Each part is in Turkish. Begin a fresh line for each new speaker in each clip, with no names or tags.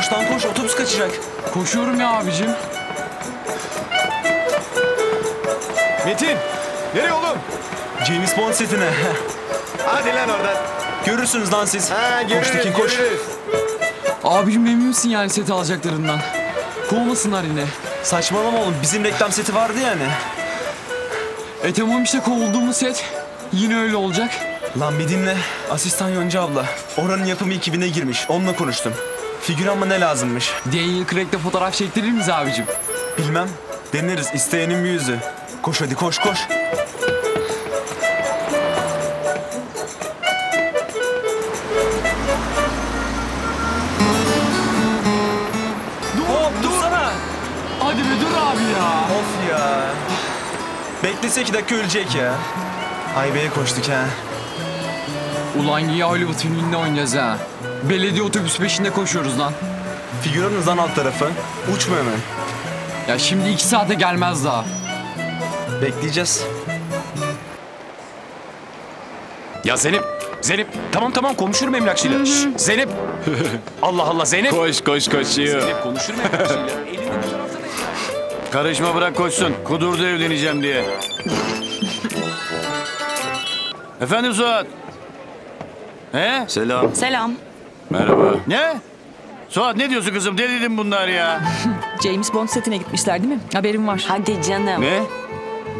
Koş lan koş otobüs kaçacak.
Koşuyorum ya abicim.
Metin! Nereye oğlum?
James Bond setine.
Hadi lan oradan.
Görürsünüz lan siz.
Ha,
koş
görürüz,
Tekin koş.
görürüz.
Abicim emin misin yani seti alacaklarından? Kovmasınlar yine.
Saçmalama oğlum bizim reklam seti vardı yani.
E tamam işte kovulduğumuz set. Yine öyle olacak.
Lan bir dinle. Asistan Yonca abla. Oranın yapımı ekibine girmiş. Onunla konuştum. Figüran mı ne lazımmış?
Daniel Craig'de fotoğraf çektirir miyiz abicim?
Bilmem. Deneriz. isteyenin bir yüzü. Koş hadi koş koş. Hop dursana.
Hadi be dur abi ya.
Of ya. Beklese iki dakika ölecek ya. Aybe'ye koştuk ha.
Ulan ya Hollywood filminde oynayacağız ha. Belediye otobüs peşinde koşuyoruz lan.
Figüranın zan alt tarafı. Uçma hemen.
Ya şimdi iki saate gelmez daha.
Bekleyeceğiz.
Ya Zeynep, Zeynep tamam tamam konuşurum emlakçıyla. Şşş, Zeynep. Allah Allah Zeynep.
Koş koş koşuyor.
Zeynep konuşurum emlakçıyla. Elinde bir tarafta ne?
Karışma bırak koşsun. Kudurdu evleneceğim diye. Efendim Suat. He?
Selam.
Selam.
Merhaba. Ne? Suat ne diyorsun kızım? Delirdim bunlar ya.
James Bond setine gitmişler değil mi? Haberim var.
Hadi canım.
ne?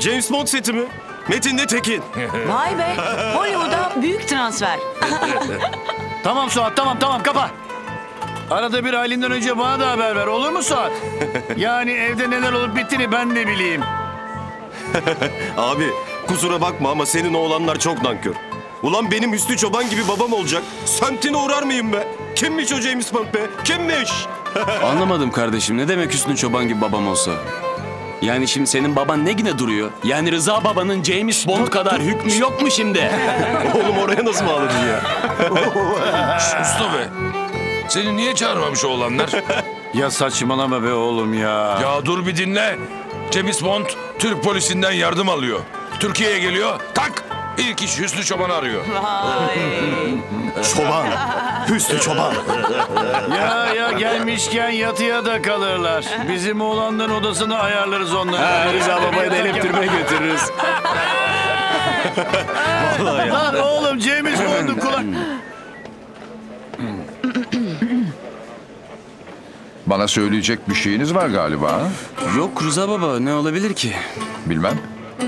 James Bond seti mi? Metin ne Tekin?
Vay be. Hollywood'a büyük transfer.
Tamam Suat tamam tamam kapa. Arada bir halinden önce bana da haber ver olur mu Suat? Yani evde neler olup bittiğini ben de bileyim.
Abi kusura bakma ama senin oğlanlar çok nankör. Ulan benim Hüsnü Çoban gibi babam olacak. Semtine uğrar mıyım be? Kimmiş o James Bond be? Kimmiş?
Anlamadım kardeşim. Ne demek Hüsnü Çoban gibi babam olsa? Yani şimdi senin baban ne yine duruyor? Yani Rıza babanın James Bond kadar hükmü yok mu şimdi?
Oğlum oraya nasıl bağladın ya?
Usta be. Seni niye çağırmamış oğlanlar?
Ya saçmalama be oğlum ya.
ya dur bir dinle. James Bond Türk polisinden yardım alıyor. Türkiye'ye geliyor. Tak! İlk iş Hüsnü Çoban'ı arıyor.
Çoban. Hüsnü Çoban.
Ya ya gelmişken yatıya da kalırlar. Bizim oğlanların odasını ayarlarız onları.
Ha, Rıza babayı da elektriğe götürürüz.
Lan oğlum James Bond'un kulak...
Bana söyleyecek bir şeyiniz var galiba. ha?
Yok Rıza baba ne olabilir ki?
Bilmem.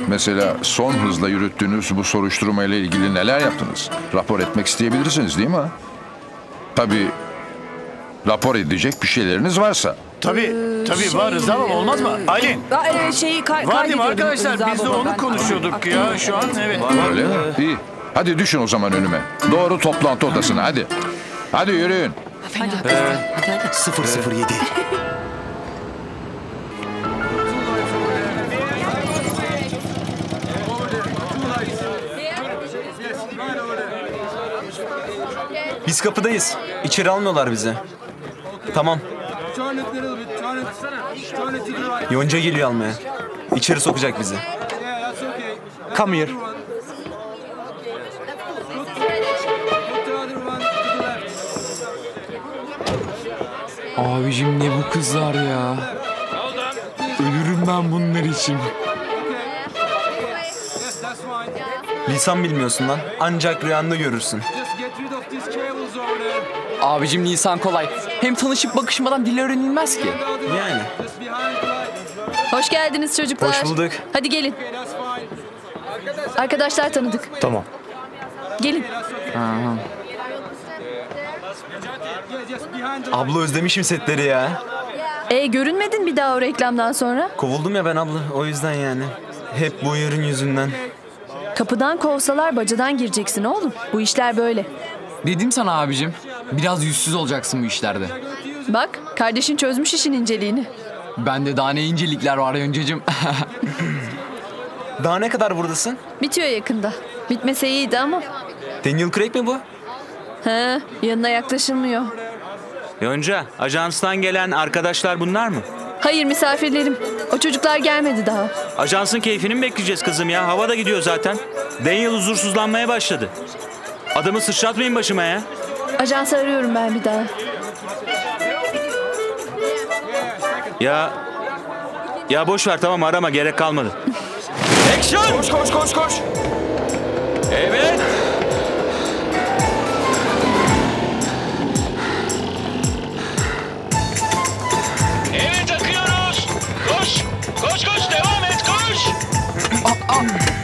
Mesela son hızla yürüttüğünüz bu soruşturma ile ilgili neler yaptınız? Rapor etmek isteyebilirsiniz değil mi? Tabii rapor edecek bir şeyleriniz varsa.
Tabii, tabii var Rıza baba olmaz mı? Aylin,
Aa, e, şeyi kay
var değil mi
kaydediyordum
arkadaşlar?
Rıza
Biz de onu konuşuyorduk ya şu an. Evet.
Öyle mi? İyi. Hadi düşün o zaman önüme. Doğru toplantı odasına hadi. Hadi yürüyün.
Hadi hadi. hadi, hadi.
007.
Biz kapıdayız. İçeri almıyorlar bizi. Tamam. Yonca geliyor almaya. İçeri sokacak bizi. Come here.
Abicim ne bu kızlar ya. Ölürüm ben bunlar için.
Lisan bilmiyorsun lan. Ancak rüyanda görürsün.
Abicim Nisan kolay. Hem tanışıp bakışmadan dil öğrenilmez ki.
Yani.
Hoş geldiniz çocuklar.
Hoş bulduk.
Hadi gelin. Arkadaşlar tanıdık.
Tamam.
Gelin.
Abla özlemişim setleri ya.
E görünmedin bir daha o reklamdan sonra.
Kovuldum ya ben abla. O yüzden yani. Hep bu yarın yüzünden.
Kapıdan kovsalar bacadan gireceksin oğlum. Bu işler böyle.
Dedim sana abicim. Biraz yüzsüz olacaksın bu işlerde.
Bak kardeşin çözmüş işin inceliğini.
Bende daha ne incelikler var Yoncacığım.
Daha ne kadar buradasın?
Bitiyor yakında. Bitmese iyiydi ama.
Daniel Craig mi bu?
He, yanına yaklaşılmıyor.
Yonca, ajanstan gelen arkadaşlar bunlar mı?
Hayır misafirlerim. O çocuklar gelmedi daha.
Ajansın keyfini mi bekleyeceğiz kızım ya? Hava da gidiyor zaten. Daniel huzursuzlanmaya başladı. Adamı sıçratmayın başıma ya.
Ajansı arıyorum ben bir daha.
Ya ya boş ver tamam arama gerek kalmadı.
Action! Koş koş koş koş.
Evet.
Evet akıyoruz. Koş. Koş koş devam et koş. Stop.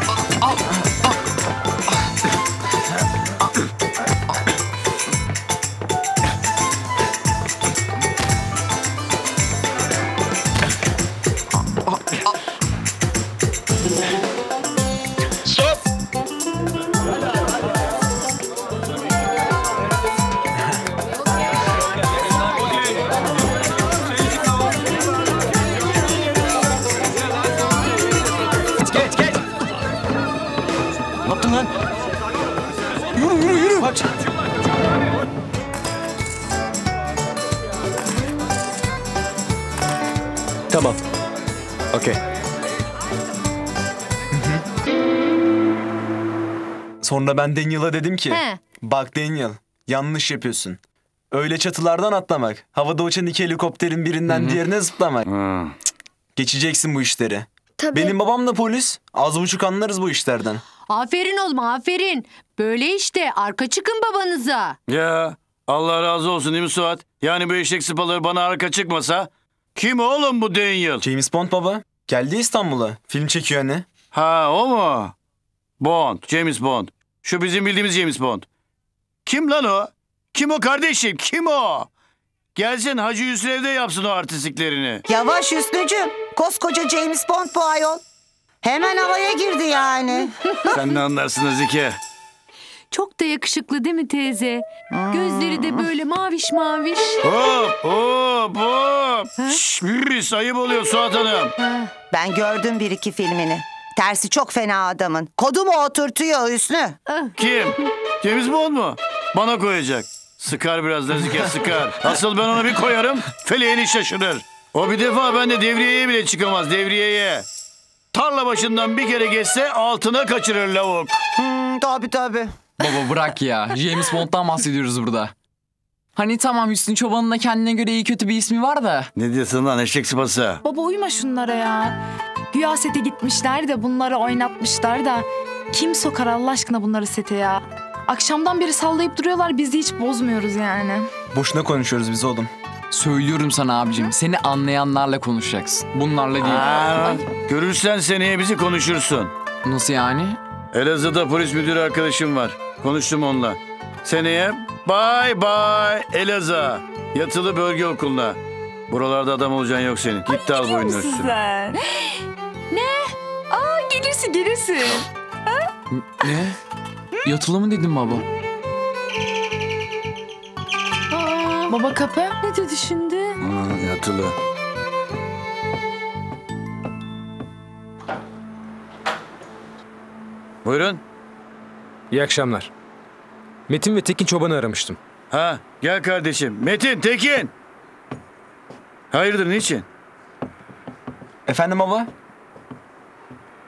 Lan?
Yürü yürü yürü. Bak.
Tamam. Okey.
Sonra ben Daniel'a dedim ki.
He.
Bak Daniel yanlış yapıyorsun. Öyle çatılardan atlamak. Havada uçan iki helikopterin birinden diğerine zıplamak. Geçeceksin bu işleri.
Tabii.
Benim babam da polis. Az buçuk anlarız bu işlerden.
Aferin oğlum aferin. Böyle işte arka çıkın babanıza.
Ya Allah razı olsun değil mi Suat? Yani bu eşek sıpaları bana arka çıkmasa kim oğlum bu Daniel?
James Bond baba. Geldi İstanbul'a. Film çekiyor hani.
Ha o mu? Bond, James Bond. Şu bizim bildiğimiz James Bond. Kim lan o? Kim o kardeşim? Kim o? Gelsin Hacı Yusrev'de yapsın o artistliklerini.
Yavaş Hüsnü'cüm. Koskoca James Bond bu ayol. Hemen havaya girdi yani.
Sen ne anlarsın Azike?
Çok da yakışıklı değil mi teyze? Gözleri de böyle maviş maviş.
Hop hop hop. Şşş, Hürris ayıp oluyor Suat Hanım.
Ben gördüm bir iki filmini. Tersi çok fena adamın. Kodumu oturtuyor Hüsnü.
Kim? James Bond mu? Bana koyacak. Sıkar biraz Nazike sıkar. Asıl ben ona bir koyarım feleğini şaşırır. O bir defa bende devriyeye bile çıkamaz devriyeye. Tarla başından bir kere geçse altına kaçırır lavuk.
Hmm, tabii tabii.
Baba bırak ya. James Bond'dan bahsediyoruz burada. Hani tamam Hüsnü Çoban'ın da kendine göre iyi kötü bir ismi var da.
Ne diyorsun lan eşek sıpası?
Baba uyma şunlara ya. Güya sete gitmişler de bunları oynatmışlar da. Kim sokar Allah aşkına bunları sete ya? Akşamdan beri sallayıp duruyorlar biz de hiç bozmuyoruz yani.
Boşuna konuşuyoruz biz oğlum.
Söylüyorum sana abicim. Seni anlayanlarla konuşacaksın. Bunlarla değil.
Aa, görürsen seneye bizi konuşursun.
Nasıl yani?
Elazığ'da polis müdürü arkadaşım var. Konuştum onunla. Seneye bay bay Elazığ. Yatılı bölge okuluna. Buralarda adam olacaksın yok senin. Git de al üstüne.
Sen. ne? Aa gelirsin gelirsin.
Ne? Yatılı mı dedim baba?
Baba kapı. Ne dedi şimdi?
Ha, yatılı. Buyurun.
İyi akşamlar. Metin ve Tekin Çoban'ı aramıştım.
Ha gel kardeşim. Metin, Tekin. Hayırdır niçin?
Efendim baba?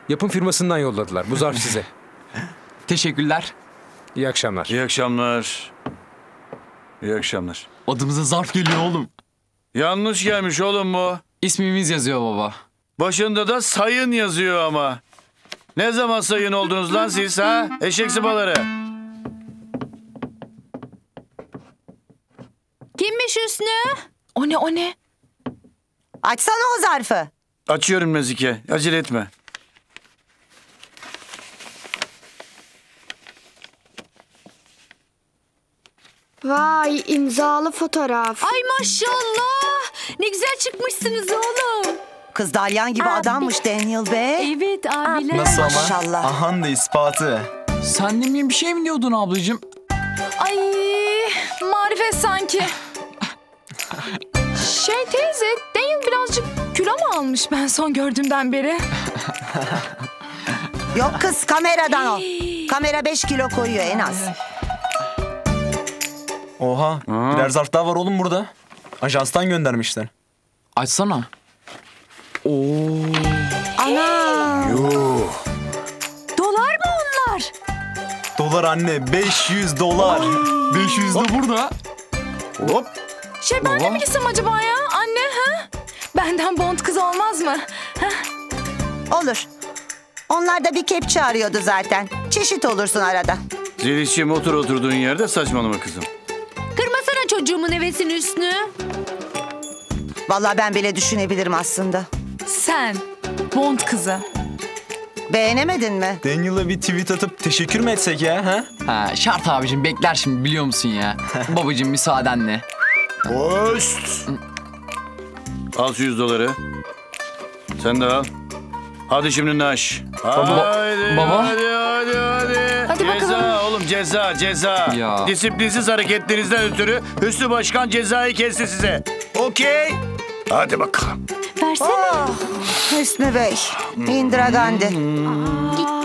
Yapım firmasından yolladılar. Bu zarf size.
Teşekkürler.
İyi akşamlar.
İyi akşamlar. İyi akşamlar.
Adımıza zarf geliyor oğlum.
Yanlış gelmiş oğlum bu.
İsmimiz yazıyor baba.
Başında da sayın yazıyor ama. Ne zaman sayın oldunuz lan siz ha? Eşek sıpaları.
Kimmiş Hüsnü?
O ne o ne?
Açsana o zarfı.
Açıyorum Nazike. Acele etme.
Vay imzalı fotoğraf. Ay maşallah. Ne güzel çıkmışsınız oğlum.
Kız dalyan gibi adammış Daniel Bey.
Evet abiler.
Nasıl ama?
Maşallah.
Ahan da ispatı.
Sen demin bir şey mi diyordun ablacığım?
Ay marifet sanki. şey teyze Daniel birazcık kilo mu almış ben son gördüğümden beri?
Yok kız kameradan o. Kamera 5 kilo koyuyor en az.
Oha. Birer zarf daha var oğlum burada. Ajanstan göndermişler.
Açsana. Oo.
Ana.
Yuh.
Dolar mı onlar?
dolar anne 500 dolar.
500 de burada.
Hop.
Şey ben de mi gitsem acaba ya? Anne ha? Benden Bond kız olmaz mı?
Olur. Onlar da bir kepçe arıyordu zaten. Çeşit olursun arada.
Zeliş'ciğim otur oturduğun yerde saçmalama kızım.
Çocuğumun hevesini Hüsnü.
Vallahi ben bile düşünebilirim aslında.
Sen Bond kızı.
Beğenemedin mi?
Daniel'a bir tweet atıp teşekkür mü etsek ya? Ha?
Ha, şart abicim bekler şimdi biliyor musun ya? Babacım müsaadenle.
Host. Al şu 100 doları. Sen de al. Hadi şimdi Naş.
Baba-
Haydi,
baba?
Hadi hadi hadi.
Hadi
ceza
bakalım.
oğlum ceza ceza.
Ya.
Disiplinsiz hareketlerinizden ötürü Hüsnü Başkan cezayı kesti size. Okey. Hadi bakalım.
Versene.
Oh, Hüsnü Bey, Indira Gandhi.
Gitti.